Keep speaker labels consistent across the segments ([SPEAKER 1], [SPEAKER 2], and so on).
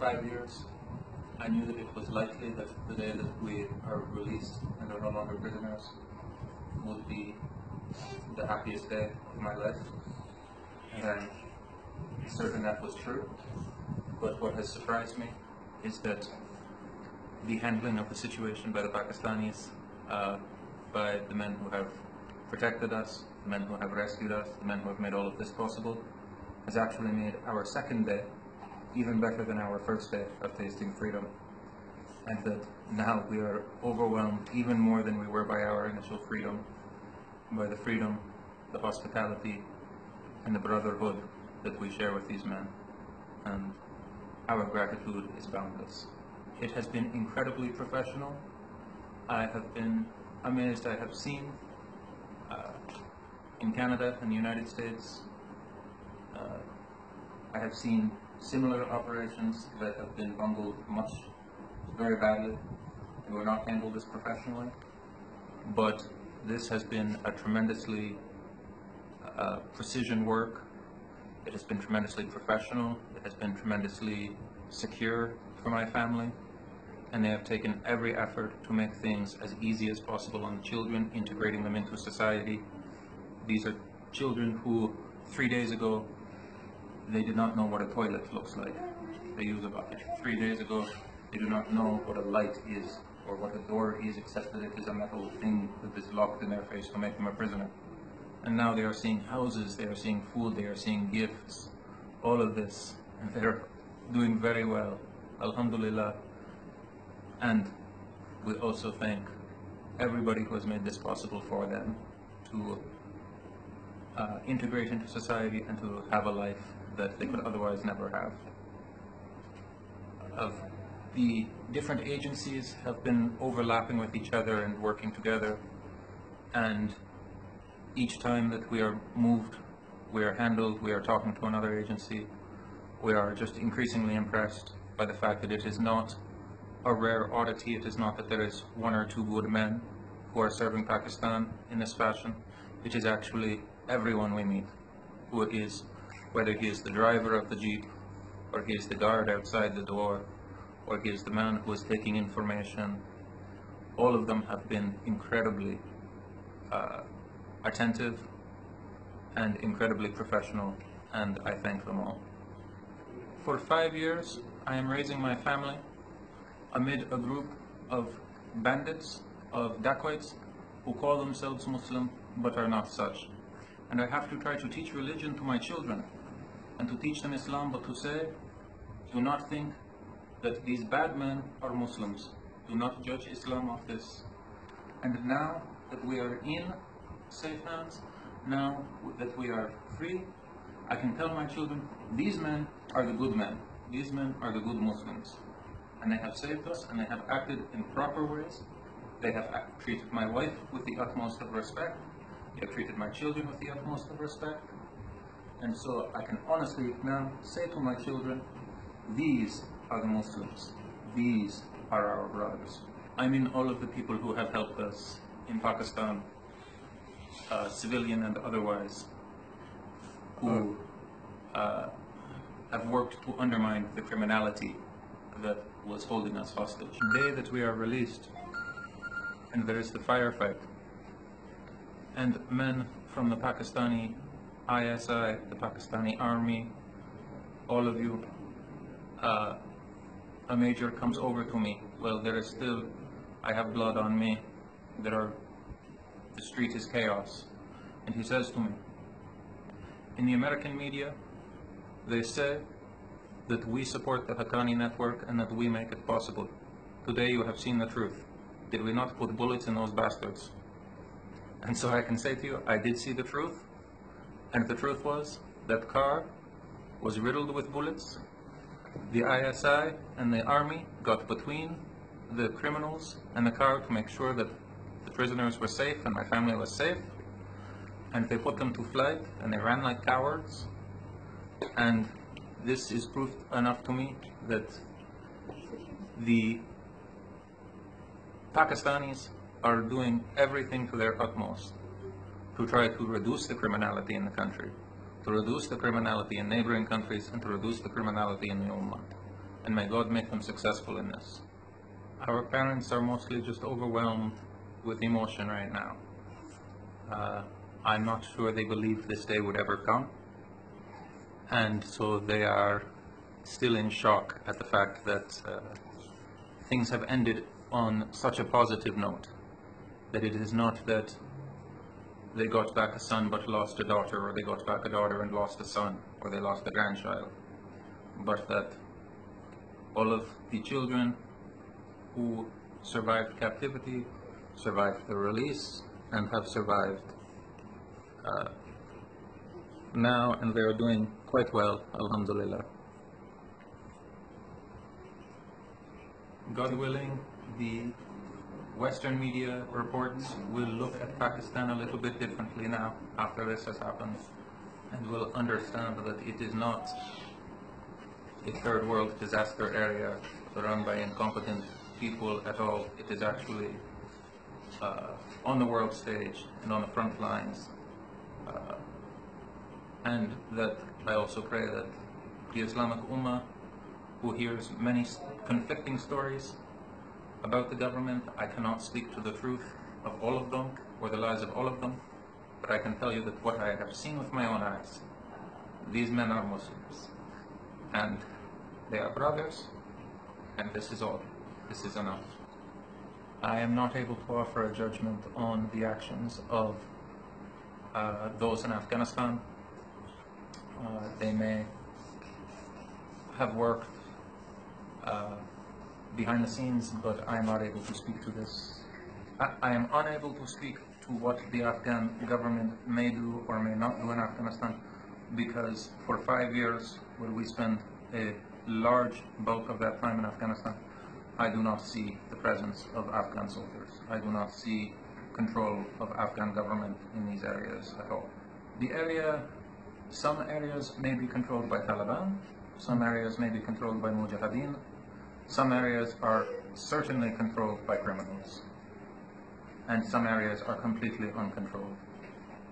[SPEAKER 1] five years, I knew that it was likely that the day that we are released and are no longer prisoners would be the happiest day of my life. And I'm certain that was true. But what has surprised me is that the handling of the situation by the Pakistanis, uh, by the men who have protected us, the men who have rescued us, the men who have made all of this possible, has actually made our second day even better than our first day of tasting freedom. And that now we are overwhelmed even more than we were by our initial freedom, by the freedom, the hospitality, and the brotherhood that we share with these men. And our gratitude is boundless. It has been incredibly professional. I have been amazed. I have seen uh, in Canada and the United States, uh, I have seen similar operations that have been bungled much very badly and were not handled as professionally. But this has been a tremendously uh, precision work. It has been tremendously professional. It has been tremendously secure for my family. And they have taken every effort to make things as easy as possible on the children, integrating them into society. These are children who three days ago they did not know what a toilet looks like. They use a bucket. Three days ago, they do not know what a light is or what a door is, except that it is a metal thing that is locked in their face to make them a prisoner. And now they are seeing houses, they are seeing food, they are seeing gifts, all of this, and they're doing very well. Alhamdulillah. And we also thank everybody who has made this possible for them to uh, integrate into society and to have a life that they could otherwise never have. Of the different agencies have been overlapping with each other and working together, and each time that we are moved, we are handled, we are talking to another agency, we are just increasingly impressed by the fact that it is not a rare oddity, it is not that there is one or two good men who are serving Pakistan in this fashion, it is actually everyone we meet who is whether he is the driver of the jeep, or he is the guard outside the door, or he is the man who is taking information, all of them have been incredibly uh, attentive and incredibly professional, and I thank them all. For five years, I am raising my family amid a group of bandits, of dacoits, who call themselves Muslim but are not such. And I have to try to teach religion to my children and to teach them Islam, but to say, do not think that these bad men are Muslims. Do not judge Islam of this. And now that we are in safe hands, now that we are free, I can tell my children, these men are the good men. These men are the good Muslims. And they have saved us and they have acted in proper ways. They have treated my wife with the utmost of respect. They have treated my children with the utmost of respect. And so I can honestly now say to my children, these are the Muslims. These are our brothers. I mean all of the people who have helped us in Pakistan, uh, civilian and otherwise, who uh, have worked to undermine the criminality that was holding us hostage. The day that we are released, and there is the firefight, and men from the Pakistani ISI, the Pakistani army, all of you, uh, a major comes over to me. Well, there is still, I have blood on me. There are, the street is chaos. And he says to me, in the American media, they say that we support the Haqqani network and that we make it possible. Today you have seen the truth. Did we not put bullets in those bastards? And so I can say to you, I did see the truth. And the truth was, that car was riddled with bullets. The ISI and the army got between the criminals and the car to make sure that the prisoners were safe and my family was safe. And they put them to flight and they ran like cowards. And this is proof enough to me that the Pakistanis are doing everything to their utmost to try to reduce the criminality in the country, to reduce the criminality in neighboring countries, and to reduce the criminality in the Ummah. and may God make them successful in this. Our parents are mostly just overwhelmed with emotion right now. Uh, I'm not sure they believe this day would ever come, and so they are still in shock at the fact that uh, things have ended on such a positive note. That it is not that they got back a son but lost a daughter, or they got back a daughter and lost a son, or they lost a grandchild, but that all of the children who survived captivity, survived the release, and have survived uh, now, and they are doing quite well, alhamdulillah. God willing, the Western media reports will look at Pakistan a little bit differently now after this has happened and will understand that it is not a third world disaster area run by incompetent people at all. It is actually uh, on the world stage and on the front lines. Uh, and that I also pray that the Islamic Ummah, who hears many conflicting stories about the government. I cannot speak to the truth of all of them or the lies of all of them, but I can tell you that what I have seen with my own eyes, these men are Muslims. And they are brothers, and this is all. This is enough. I am not able to offer a judgment on the actions of uh, those in Afghanistan. Uh, they may have worked uh, behind the scenes, but I am not able to speak to this. I, I am unable to speak to what the Afghan government may do or may not do in Afghanistan because for five years, where we spend a large bulk of that time in Afghanistan, I do not see the presence of Afghan soldiers. I do not see control of Afghan government in these areas at all. The area, some areas may be controlled by Taliban, some areas may be controlled by Mujahideen, some areas are certainly controlled by criminals, and some areas are completely uncontrolled.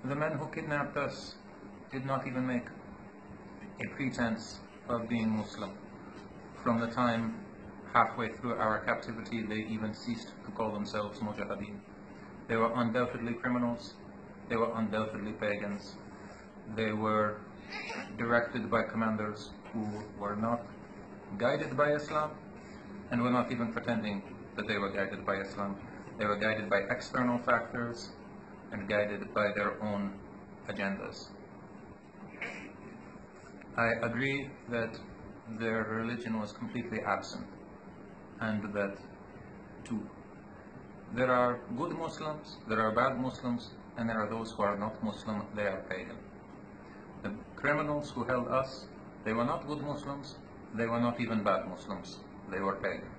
[SPEAKER 1] The men who kidnapped us did not even make a pretense of being Muslim. From the time halfway through our captivity, they even ceased to call themselves Mujahideen. They were undoubtedly criminals. They were undoubtedly pagans. They were directed by commanders who were not guided by Islam, and were not even pretending that they were guided by Islam. They were guided by external factors and guided by their own agendas. I agree that their religion was completely absent and that two, there are good Muslims, there are bad Muslims, and there are those who are not Muslim, they are pagan. The criminals who held us, they were not good Muslims, they were not even bad Muslims they were pagan.